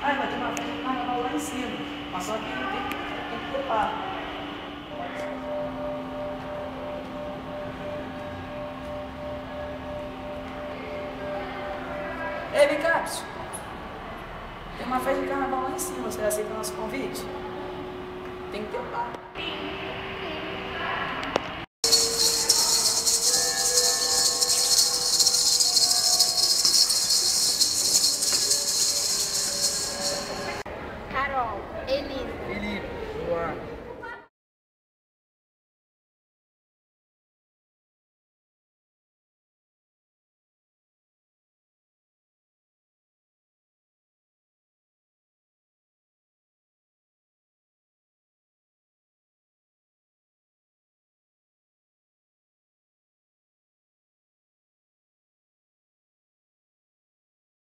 Ah, vai ter uma festa de carnaval lá em cima. Mas só que tem, tem que papo. Ei, Bicapso, tem uma festa de carnaval lá em cima, você aceita nosso convite? Tem que papo. Carol. Eli. Eli. Boa.